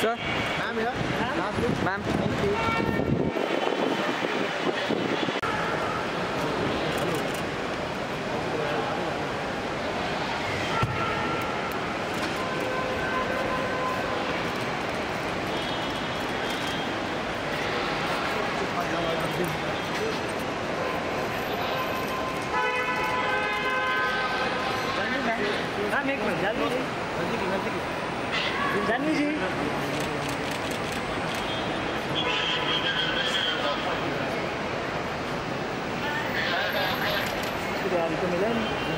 Sir? Ma'am, here. Ma'am. Thank you. Ma'am, make me. Jangan ni. Jangan ni. Jangan ni. Alto Milán.